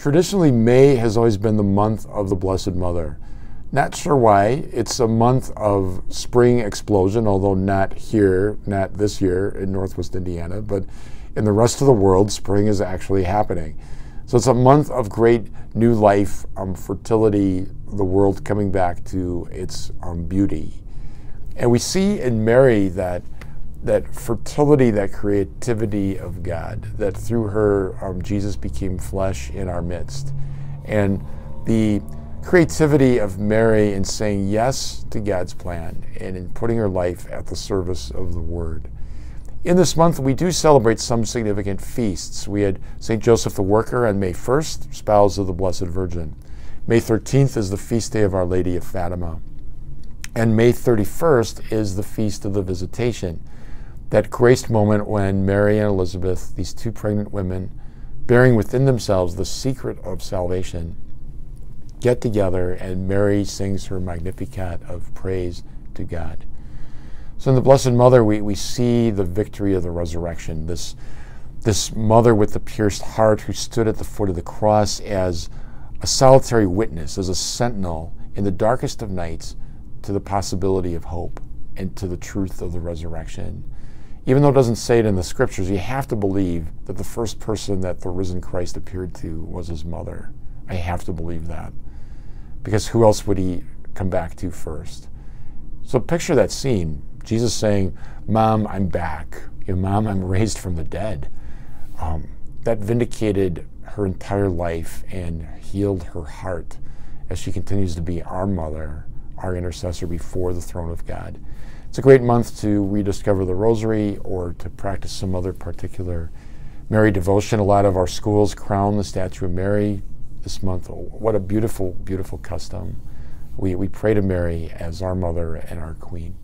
Traditionally, May has always been the month of the Blessed Mother. Not sure why. It's a month of spring explosion, although not here, not this year in Northwest Indiana, but in the rest of the world, spring is actually happening. So it's a month of great new life, um, fertility, the world coming back to its um, beauty. And we see in Mary that that fertility, that creativity of God, that through her um, Jesus became flesh in our midst. And the creativity of Mary in saying yes to God's plan and in putting her life at the service of the Word. In this month, we do celebrate some significant feasts. We had St. Joseph the Worker on May 1st, spouse of the Blessed Virgin. May 13th is the feast day of Our Lady of Fatima. And May 31st is the feast of the Visitation that graced moment when Mary and Elizabeth, these two pregnant women, bearing within themselves the secret of salvation, get together and Mary sings her Magnificat of praise to God. So in the Blessed Mother, we, we see the victory of the resurrection, this, this mother with the pierced heart who stood at the foot of the cross as a solitary witness, as a sentinel in the darkest of nights to the possibility of hope and to the truth of the resurrection even though it doesn't say it in the scriptures, you have to believe that the first person that the risen Christ appeared to was his mother. I have to believe that. Because who else would he come back to first? So picture that scene Jesus saying, Mom, I'm back. You know, Mom, I'm raised from the dead. Um, that vindicated her entire life and healed her heart as she continues to be our mother, our intercessor before the throne of God. It's a great month to rediscover the rosary or to practice some other particular Mary devotion. A lot of our schools crown the statue of Mary this month. What a beautiful, beautiful custom. We, we pray to Mary as our mother and our queen.